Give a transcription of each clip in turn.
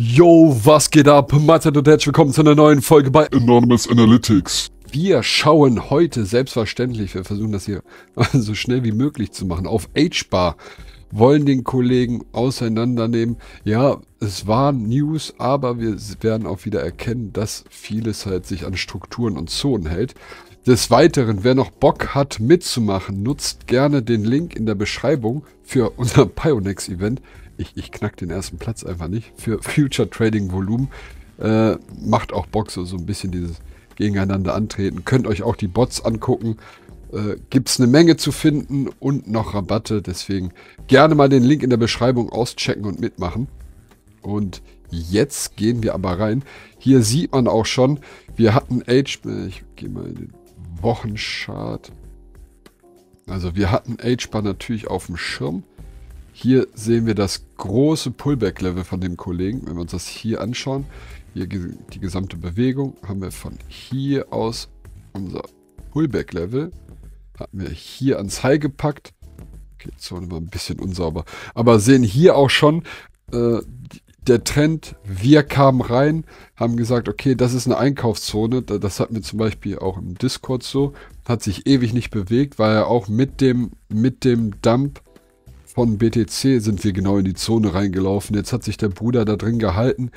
Yo, was geht ab? Matzert und herzlich willkommen zu einer neuen Folge bei Anonymous Analytics. Wir schauen heute selbstverständlich, wir versuchen das hier so schnell wie möglich zu machen, auf H-Bar. Wollen den Kollegen auseinandernehmen. Ja, es waren News, aber wir werden auch wieder erkennen, dass vieles halt sich an Strukturen und Zonen hält. Des Weiteren, wer noch Bock hat mitzumachen, nutzt gerne den Link in der Beschreibung für unser Pionex-Event ich, ich knack den ersten Platz einfach nicht. Für Future Trading Volumen äh, macht auch Bock so, ein bisschen dieses Gegeneinander antreten. Könnt euch auch die Bots angucken. Äh, Gibt es eine Menge zu finden und noch Rabatte. Deswegen gerne mal den Link in der Beschreibung auschecken und mitmachen. Und jetzt gehen wir aber rein. Hier sieht man auch schon, wir hatten Age, ich gehe mal in den Wochenchart. Also wir hatten Age-Bar natürlich auf dem Schirm. Hier sehen wir das große Pullback-Level von dem Kollegen. Wenn wir uns das hier anschauen, hier die gesamte Bewegung, haben wir von hier aus unser Pullback-Level. Hatten wir hier ans High gepackt. Okay, Zone war ein bisschen unsauber. Aber sehen hier auch schon äh, der Trend. Wir kamen rein, haben gesagt, okay, das ist eine Einkaufszone. Das hatten wir zum Beispiel auch im Discord so. Hat sich ewig nicht bewegt, weil er auch mit dem, mit dem Dump von BTC sind wir genau in die Zone reingelaufen. Jetzt hat sich der Bruder da drin gehalten.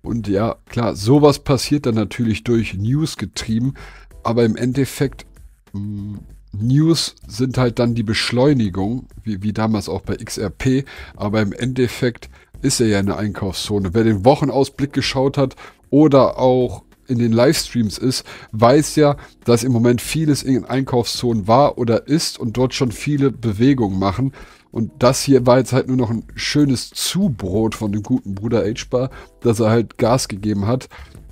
Und ja, klar, sowas passiert dann natürlich durch News getrieben. Aber im Endeffekt, mh, mm, News sind halt dann die Beschleunigung, wie, wie damals auch bei XRP. Aber im Endeffekt ist er ja eine Einkaufszone. Wer den Wochenausblick geschaut hat oder auch in den Livestreams ist, weiß ja, dass im Moment vieles in Einkaufszonen war oder ist und dort schon viele Bewegungen machen. Und das hier war jetzt halt nur noch ein schönes Zubrot von dem guten Bruder H-Bar, dass er halt Gas gegeben hat.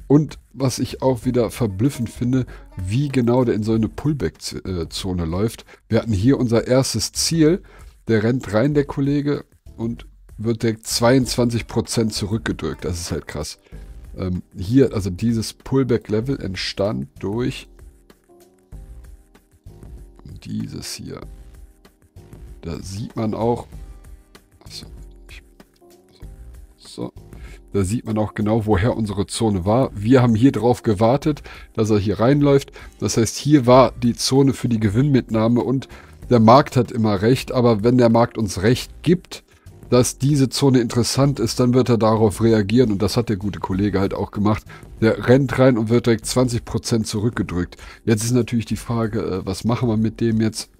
Und was ich auch wieder verblüffend finde, wie genau der in so eine Pullback-Zone läuft. Wir hatten hier unser erstes Ziel. Der rennt rein, der Kollege, und wird direkt 22% zurückgedrückt. Das ist halt krass. Ähm, hier, also dieses Pullback-Level entstand durch dieses hier. Da sieht man auch. Achso, so. Da sieht man auch genau, woher unsere Zone war. Wir haben hier drauf gewartet, dass er hier reinläuft. Das heißt, hier war die Zone für die Gewinnmitnahme und der Markt hat immer recht. Aber wenn der Markt uns recht gibt, dass diese Zone interessant ist, dann wird er darauf reagieren. Und das hat der gute Kollege halt auch gemacht. Der rennt rein und wird direkt 20% zurückgedrückt. Jetzt ist natürlich die Frage, äh, was machen wir mit dem jetzt?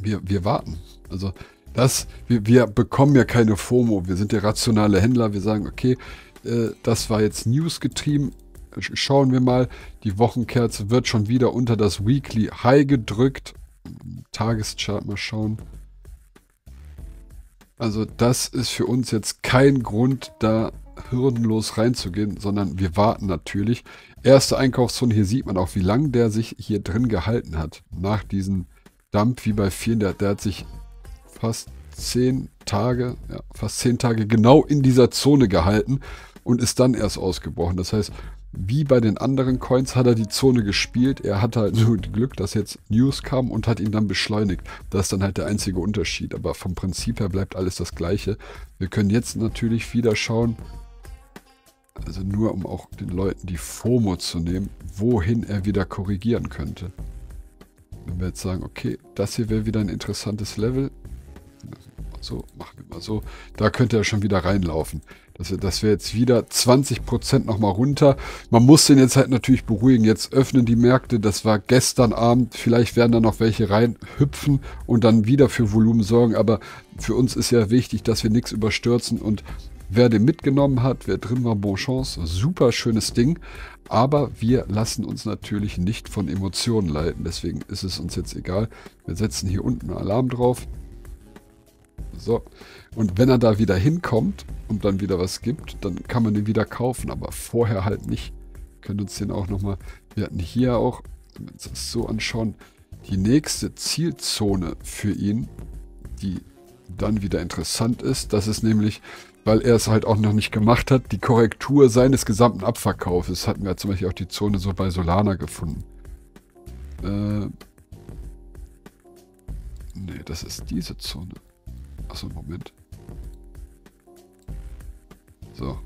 Wir, wir warten. Also das, wir, wir bekommen ja keine FOMO. Wir sind ja rationale Händler. Wir sagen, okay, äh, das war jetzt News getrieben. Schauen wir mal, die Wochenkerze wird schon wieder unter das Weekly High gedrückt. Tageschart mal schauen. Also das ist für uns jetzt kein Grund, da hürdenlos reinzugehen, sondern wir warten natürlich. Erste Einkaufszone, hier sieht man auch, wie lange der sich hier drin gehalten hat. Nach diesen Dump wie bei vielen, der, der hat sich fast zehn Tage, ja, fast zehn Tage genau in dieser Zone gehalten und ist dann erst ausgebrochen. Das heißt, wie bei den anderen Coins hat er die Zone gespielt. Er hatte halt nur Glück, dass jetzt News kam und hat ihn dann beschleunigt. Das ist dann halt der einzige Unterschied. Aber vom Prinzip her bleibt alles das gleiche. Wir können jetzt natürlich wieder schauen, also nur um auch den Leuten die FOMO zu nehmen, wohin er wieder korrigieren könnte. Wenn wir jetzt sagen, okay, das hier wäre wieder ein interessantes Level. So, machen wir mal so. Da könnte er schon wieder reinlaufen. Das, das wäre jetzt wieder 20% nochmal runter. Man muss den jetzt halt natürlich beruhigen. Jetzt öffnen die Märkte. Das war gestern Abend. Vielleicht werden da noch welche reinhüpfen und dann wieder für Volumen sorgen. Aber für uns ist ja wichtig, dass wir nichts überstürzen. Und wer den mitgenommen hat, wer drin war, bon chance. Super schönes Ding. Aber wir lassen uns natürlich nicht von Emotionen leiten. Deswegen ist es uns jetzt egal. Wir setzen hier unten einen Alarm drauf. So. Und wenn er da wieder hinkommt und dann wieder was gibt, dann kann man den wieder kaufen. Aber vorher halt nicht. Wir können uns den auch nochmal... Wir hatten hier auch, wenn wir uns das so anschauen, die nächste Zielzone für ihn, die dann wieder interessant ist. Das ist nämlich weil er es halt auch noch nicht gemacht hat, die Korrektur seines gesamten Abverkaufes. Hatten wir zum Beispiel auch die Zone so bei Solana gefunden. Äh, nee, das ist diese Zone. Achso, Moment. So.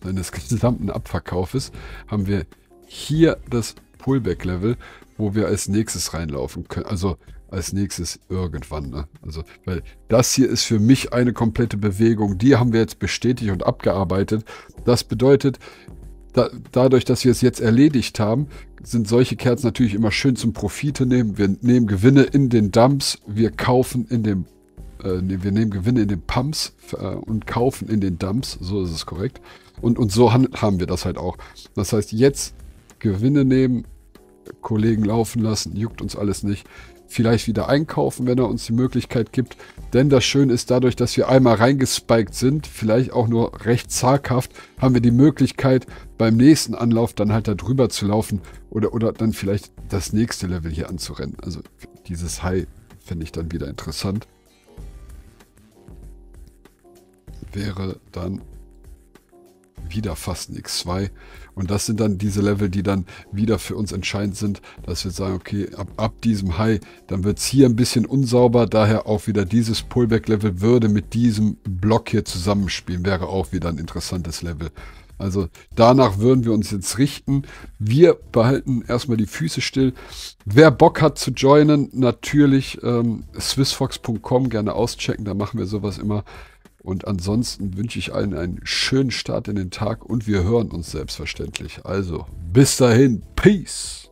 deines gesamten Abverkaufes haben wir hier das Pullback-Level, wo wir als nächstes reinlaufen können. Also als nächstes irgendwann. Ne? Also, weil das hier ist für mich eine komplette Bewegung. Die haben wir jetzt bestätigt und abgearbeitet. Das bedeutet, da, dadurch, dass wir es jetzt erledigt haben, sind solche Kerzen natürlich immer schön zum Profite nehmen. Wir nehmen Gewinne in den Dumps, wir kaufen in dem, äh, wir nehmen Gewinne in den Pumps äh, und kaufen in den Dumps, so ist es korrekt. Und, und so haben wir das halt auch. Das heißt, jetzt Gewinne nehmen, Kollegen laufen lassen, juckt uns alles nicht vielleicht wieder einkaufen, wenn er uns die Möglichkeit gibt. Denn das Schöne ist, dadurch, dass wir einmal reingespiked sind, vielleicht auch nur recht zaghaft, haben wir die Möglichkeit, beim nächsten Anlauf dann halt da drüber zu laufen oder, oder dann vielleicht das nächste Level hier anzurennen. Also dieses High finde ich dann wieder interessant. Wäre dann wieder fast ein X2. Und das sind dann diese Level, die dann wieder für uns entscheidend sind, dass wir sagen, okay, ab, ab diesem High, dann wird es hier ein bisschen unsauber, daher auch wieder dieses Pullback-Level würde mit diesem Block hier zusammenspielen, wäre auch wieder ein interessantes Level. Also danach würden wir uns jetzt richten. Wir behalten erstmal die Füße still. Wer Bock hat zu joinen, natürlich ähm, swissfox.com gerne auschecken, da machen wir sowas immer. Und ansonsten wünsche ich allen einen schönen Start in den Tag und wir hören uns selbstverständlich. Also bis dahin, Peace!